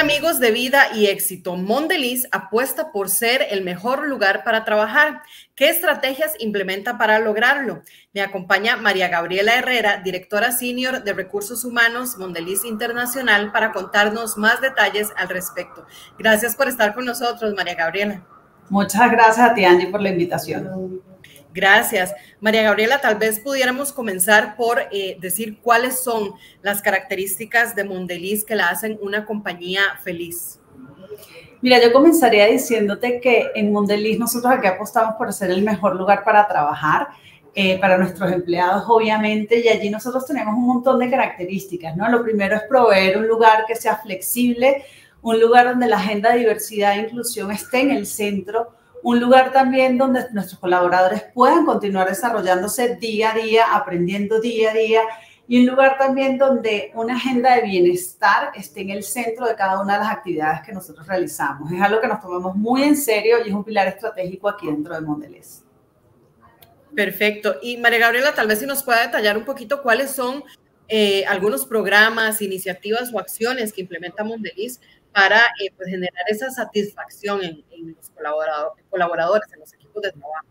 Amigos de vida y éxito. Mondeliz apuesta por ser el mejor lugar para trabajar. ¿Qué estrategias implementa para lograrlo? Me acompaña María Gabriela Herrera, directora senior de recursos humanos Mondeliz Internacional, para contarnos más detalles al respecto. Gracias por estar con nosotros, María Gabriela. Muchas gracias a ti, Angie, por la invitación. Gracias. María Gabriela, tal vez pudiéramos comenzar por eh, decir cuáles son las características de Mondeliz que la hacen una compañía feliz. Mira, yo comenzaría diciéndote que en Mondeliz nosotros aquí apostamos por ser el mejor lugar para trabajar. Eh, para nuestros empleados, obviamente, y allí nosotros tenemos un montón de características, ¿no? Lo primero es proveer un lugar que sea flexible, un lugar donde la agenda de diversidad e inclusión esté en el centro, un lugar también donde nuestros colaboradores puedan continuar desarrollándose día a día, aprendiendo día a día, y un lugar también donde una agenda de bienestar esté en el centro de cada una de las actividades que nosotros realizamos. Es algo que nos tomamos muy en serio y es un pilar estratégico aquí dentro de Mondelez. Perfecto. Y María Gabriela, tal vez si nos pueda detallar un poquito cuáles son eh, algunos programas, iniciativas o acciones que implementa Mondeliz para eh, pues, generar esa satisfacción en, los colaboradores, en los equipos de trabajo.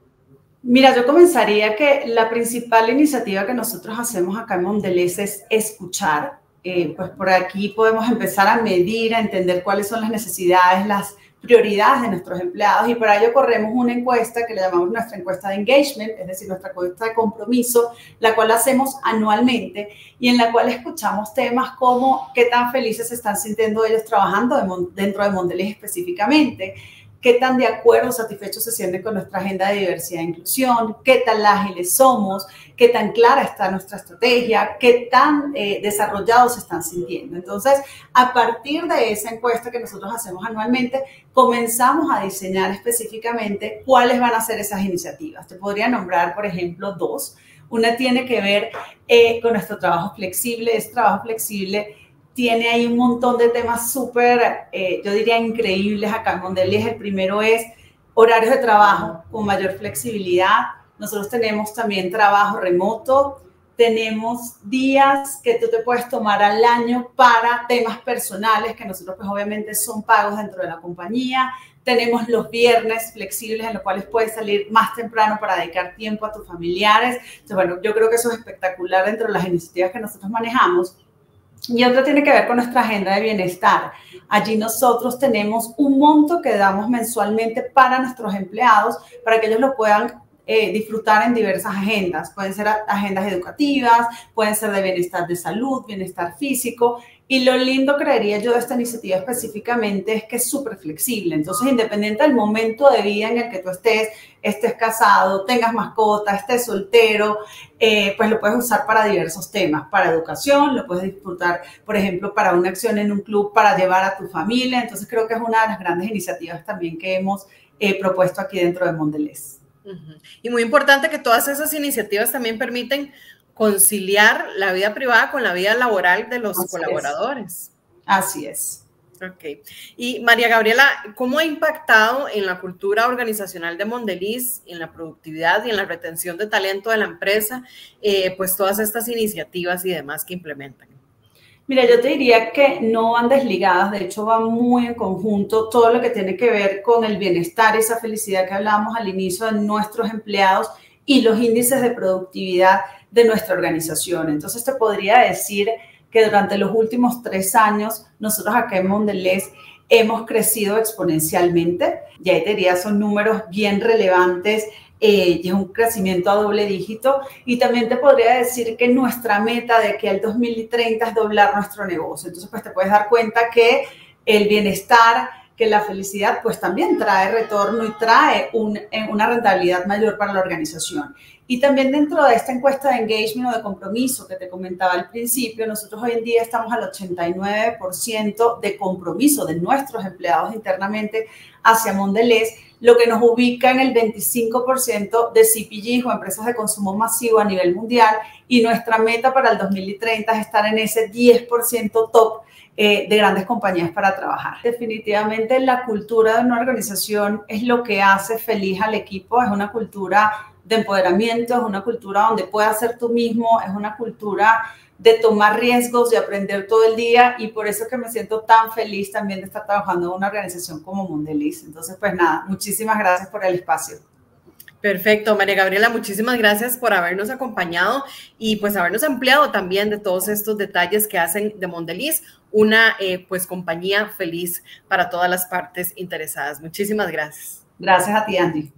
Mira, yo comenzaría que la principal iniciativa que nosotros hacemos acá en Mondelez es escuchar. Eh, pues por aquí podemos empezar a medir, a entender cuáles son las necesidades, las prioridades de nuestros empleados. Y para ello corremos una encuesta que le llamamos nuestra encuesta de engagement, es decir, nuestra encuesta de compromiso, la cual hacemos anualmente y en la cual escuchamos temas como qué tan felices se están sintiendo ellos trabajando dentro de Mondelez específicamente, qué tan de acuerdo, satisfechos se sienten con nuestra agenda de diversidad e inclusión, qué tan ágiles somos, qué tan clara está nuestra estrategia, qué tan eh, desarrollados se están sintiendo. Entonces, a partir de esa encuesta que nosotros hacemos anualmente, comenzamos a diseñar específicamente cuáles van a ser esas iniciativas. Te podría nombrar, por ejemplo, dos. Una tiene que ver eh, con nuestro trabajo flexible. Es trabajo flexible tiene ahí un montón de temas súper, eh, yo diría, increíbles acá en Mondelez. El primero es horarios de trabajo con mayor flexibilidad. Nosotros tenemos también trabajo remoto. Tenemos días que tú te puedes tomar al año para temas personales, que nosotros pues obviamente son pagos dentro de la compañía. Tenemos los viernes flexibles en los cuales puedes salir más temprano para dedicar tiempo a tus familiares. Entonces, bueno, yo creo que eso es espectacular dentro de las iniciativas que nosotros manejamos. Y otra tiene que ver con nuestra agenda de bienestar. Allí nosotros tenemos un monto que damos mensualmente para nuestros empleados, para que ellos lo puedan eh, disfrutar en diversas agendas. Pueden ser agendas educativas, pueden ser de bienestar de salud, bienestar físico. Y lo lindo, creería yo, de esta iniciativa específicamente es que es súper flexible. Entonces, independiente del momento de vida en el que tú estés, estés casado, tengas mascota, estés soltero, eh, pues lo puedes usar para diversos temas. Para educación, lo puedes disfrutar, por ejemplo, para una acción en un club, para llevar a tu familia. Entonces, creo que es una de las grandes iniciativas también que hemos eh, propuesto aquí dentro de Mondelez. Y muy importante que todas esas iniciativas también permiten conciliar la vida privada con la vida laboral de los colaboradores. Así es. Ok. Y María Gabriela, ¿cómo ha impactado en la cultura organizacional de Mondeliz, en la productividad y en la retención de talento de la empresa, eh, pues todas estas iniciativas y demás que implementan? Mira, yo te diría que no van desligadas, de hecho van muy en conjunto todo lo que tiene que ver con el bienestar esa felicidad que hablábamos al inicio de nuestros empleados y los índices de productividad de nuestra organización. Entonces te podría decir que durante los últimos tres años nosotros acá en Mondelez hemos crecido exponencialmente. Ya te diría, son números bien relevantes eh, y es un crecimiento a doble dígito. Y también te podría decir que nuestra meta de que el 2030 es doblar nuestro negocio. Entonces, pues te puedes dar cuenta que el bienestar, que la felicidad, pues también trae retorno y trae una rentabilidad mayor para la organización. Y también dentro de esta encuesta de engagement o de compromiso que te comentaba al principio, nosotros hoy en día estamos al 89% de compromiso de nuestros empleados internamente hacia Mondelez, lo que nos ubica en el 25% de CPG o empresas de consumo masivo a nivel mundial y nuestra meta para el 2030 es estar en ese 10% top eh, de grandes compañías para trabajar. Definitivamente la cultura de una organización es lo que hace feliz al equipo, es una cultura de empoderamiento, es una cultura donde puedas ser tú mismo, es una cultura de tomar riesgos, de aprender todo el día y por eso que me siento tan feliz también de estar trabajando en una organización como Mondelis. Entonces, pues nada, muchísimas gracias por el espacio. Perfecto, María Gabriela, muchísimas gracias por habernos acompañado y pues habernos ampliado también de todos estos detalles que hacen de Mondeliz una eh, pues compañía feliz para todas las partes interesadas. Muchísimas gracias. Gracias a ti, Andy.